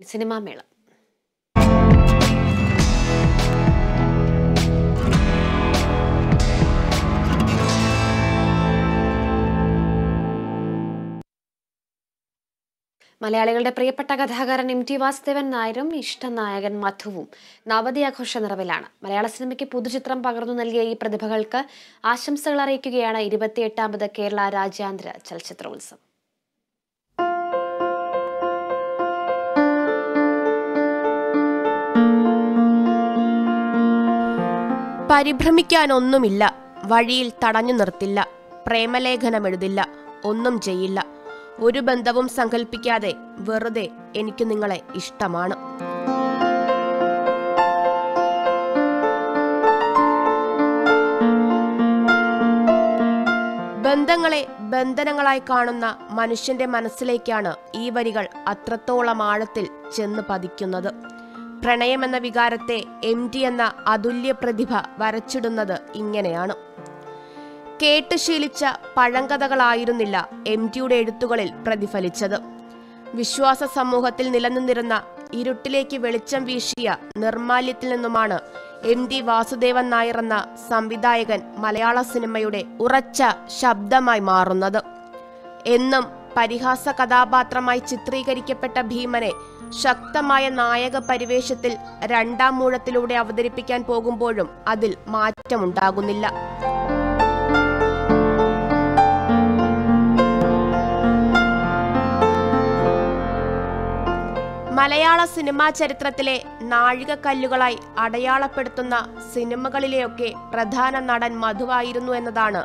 Cinema മേള. മലയാളികളുടെ പ്രിയപ്പെട്ട കഥാകാരൻ എം ടി വാസുദേവൻ നായരും ഇഷ്ടനായകൻ മധുവും നവതി ആഘോഷ നിറവിലാണ്. മലയാള സിനിമയ്ക്ക് പുതുചിത്രം പകർന്നു നൽകിയ ഈ പ്രതിഭകൾക്ക് ആശംസകൾ അറിയിക്കുകയാണ് ഇരുപത്തിയെട്ടാമത് കേരള രാജ്യാന്തര ചലച്ചിത്രോത്സവം. പരിഭ്രമിക്കാനൊന്നുമില്ല. വഴിയിൽ തടഞ്ഞു നിർത്തില്ല. പ്രേമലേഖനം എഴുതില്ല ഒന്നും ചെയ്യില്ല. ഒരു ബന്ധവും സങ്കല്പിക്കാതെ വെറുതെ എനിക്ക് നിങ്ങളെ ഇഷ്ടമാണ്. ബന്ധങ്ങളെ ബന്ധനങ്ങളായി കാണുന്ന മനുഷ്യന്റെ മനസ്സിലേക്കാണ് ഈ വരികൾ അത്രത്തോളം ആഴത്തിൽ ചെന്ന് പതിക്കുന്നത്. പ്രണയമെന്ന വികാരത്തെ എം ടി എന്ന അതുല്യ പ്രതിഭ വരച്ചിടുന്നത് ഇങ്ങനെയാണ്. കേട്ട് ശീലിച്ച പഴങ്കഥകളായിരുന്നില്ല എം ടിയുടെ എഴുത്തുകളിൽ പ്രതിഫലിച്ചത്. വിശ്വാസ സമൂഹത്തിൽ നിലനിന്നിരുന്ന ഇരുട്ടിലേക്ക് വെളിച്ചം വീശിയ നിർമാല്യത്തിൽ നിന്നുമാണ് എം ടി വാസുദേവൻ നായർ എന്ന സംവിധായകൻ മലയാള സിനിമയുടെ ഉറച്ച ശബ്ദമായി മാറുന്നത്. എന്നും പരിഹാസ കഥാപാത്രമായി ചിത്രീകരിക്കപ്പെട്ട ഭീമനെ ശക്തമായ നായക പരിവേഷത്തിൽ രണ്ടാം മൂഴത്തിലൂടെ അവതരിപ്പിക്കാൻ പോകുമ്പോഴും അതിൽ മാറ്റമുണ്ടാകുന്നില്ല. മലയാള സിനിമാ ചരിത്രത്തിലെ നാഴികക്കല്ലുകളായി അടയാളപ്പെടുത്തുന്ന സിനിമകളിലെയൊക്കെ പ്രധാന നടൻ മധുവായിരുന്നു എന്നതാണ്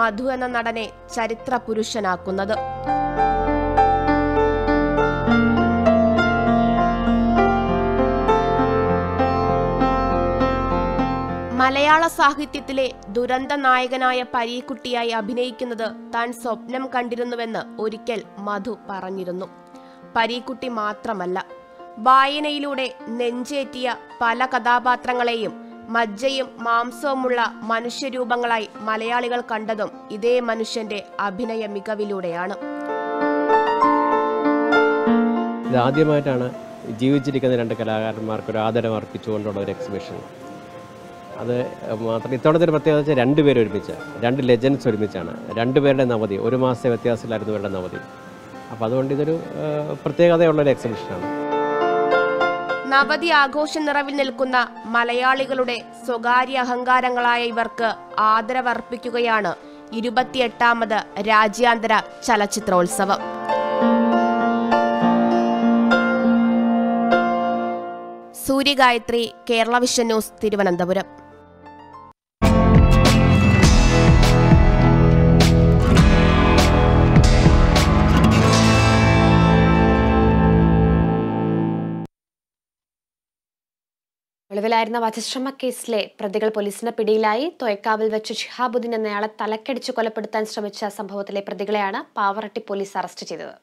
മധു എന്ന നടനെ ചരിത്ര പുരുഷനാക്കുന്നത് മലയാള സാഹിത്യത്തിലെ ദുരന്ത നായകനായ പരീക്കുട്ടിയായി അഭിനയിക്കുന്നത് താൻ സ്വപ്നം കണ്ടിരുന്നുവെന്ന് ഒരിക്കൽ മധു പറഞ്ഞിരുന്നു. പരീക്കുട്ടി മാത്രമല്ല വായനയിലൂടെ നെഞ്ചേറ്റിയ പല കഥാപാത്രങ്ങളെയും മജ്ജയും മാംസവുമുള്ള മനുഷ്യരൂപങ്ങളായി മലയാളികൾ കണ്ടതും ഇതേ മനുഷ്യന്റെ അഭിനയ മികവിലൂടെയാണ്. ആദ്യമായിട്ടാണ് ജീവിച്ചിരിക്കുന്ന രണ്ട് കലാകാരന്മാർക്ക് ഒരു ആദരം അർപ്പിച്ചുകൊണ്ടുള്ള ഒരു എക്സിബിഷൻ അത് മാത്രം ഇത്തവണത്തെ ഒരു പ്രത്യേകത വെച്ചാൽ രണ്ടുപേരും ഒരുമിച്ച് രണ്ട് ലെജൻസ് ഒരുമിച്ചാണ്. രണ്ടുപേരുടെ നവതി ഒരു മാസത്തെ വ്യത്യാസത്തിലായിരുന്നു ഇവരുടെ നവതി. അപ്പോൾ അതുകൊണ്ട് ഇതൊരു പ്രത്യേകതയുള്ളൊരു എക്സിബിഷനാണ് നവതി ആഘോഷ നിറവിൽ നിൽക്കുന്ന മലയാളികളുടെ സ്വകാര്യ അഹങ്കാരങ്ങളായ ഇവർക്ക് ആദരവർപ്പിക്കുകയാണ് ഇരുപത്തിയെട്ടാമത് രാജ്യാന്തര ചലച്ചിത്രോത്സവം. Suryagayathri Kerala vision news Thiruvananthapuram. ഒളിവിലായിരുന്ന വധശ്രമ കേസിലെ പ്രതികൾ പോലീസിന്റെ പിടിയിലായി. തൊയക്കാവിൽ വെച്ച് ഷിഹാബുദ്ദീൻ എന്നയാളെ തലക്കടിച്ച് കൊലപ്പെടുത്താൻ ശ്രമിച്ച സംഭവത്തിലെ പ്രതികളെയാണ് പാവറട്ടി പോലീസ് അറസ്റ്റ് ചെയ്തത്.